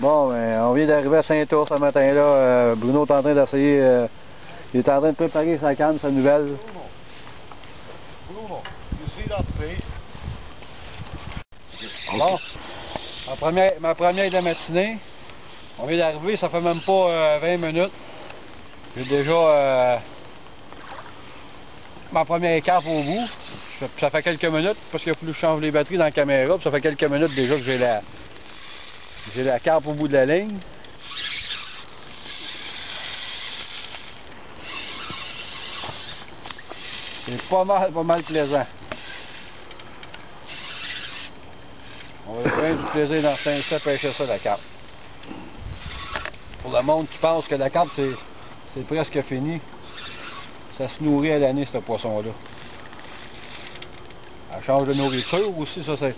Bon, ben, on vient d'arriver à Saint-Ours ce matin-là. Euh, Bruno est en train d'essayer... euh, il est en train de préparer sa canne, sa nouvelle. Bruno, you see that? Bon, ma première, ma première de la matinée. On vient d'arriver, ça fait même pas euh, 20 minutes. J'ai déjà euh, ma première carpe au bout. Ça, ça fait quelques minutes, parce qu'il a fallu que je change les batteries dans la caméra. puis ça fait quelques minutes déjà que j'ai la, j'ai la carpe au bout de la ligne. C'est pas mal, pas mal plaisant. On va avoir du plaisir dans saint pêcher ça, la carpe. Pour le monde qui pense que la carpe, c'est presque fini, ça se nourrit à l'année, ce poisson-là. Elle change de nourriture aussi, ça c'est...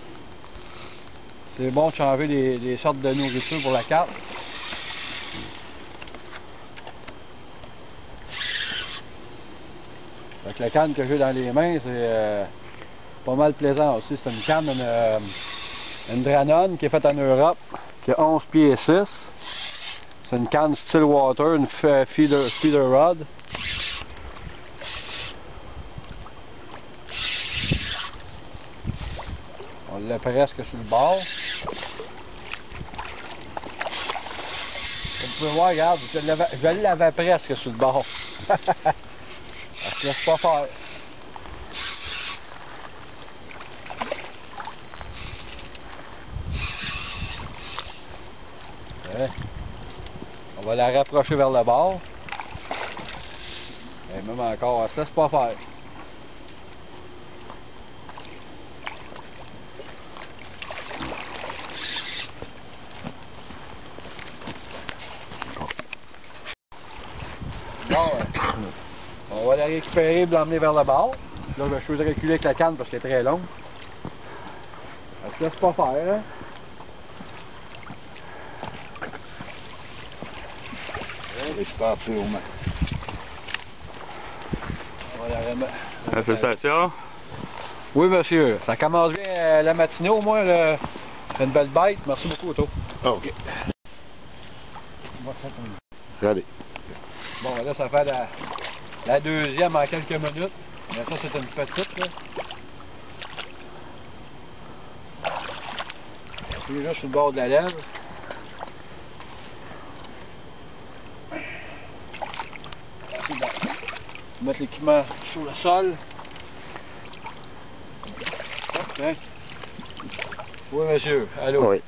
C'est bon de changer des, sortes de nourriture pour la. Fait que la canne que j'ai dans les mains, c'est euh, pas mal plaisant aussi. C'est une canne, une, euh, une Dranon qui est faite en Europe, qui a 11 pieds et 6. C'est une canne Stillwater, une fe- feeder, feeder rod. On l'a presque sur le bord. Pouvez voir, regarde, je l'avais- je presque sur le bord. Elle se laisse pas faire. On va la rapprocher vers le bord. Et même encore, se laisse pas faire. Bon, ouais. On va la récupérer et l'emmener vers le bord. Là, je vais reculer avec la canne parce qu'elle est très longue. Elle se laisse pas faire, hein? Stadsrummet. On va la remettre. Félicitations. Oui, monsieur. Ça commence bien euh, la matinée, au moins. une belle bête. Merci beaucoup, Otto. Okej. Ready. Bon, là, ça fait la, la deuxième en quelques minutes. Mais ça, c'est une petite, là. Puis là, sur le bord de la lèvre. Bon, Mettre l'équipement sur le sol. Hein? Oui, monsieur. Allô? Oui.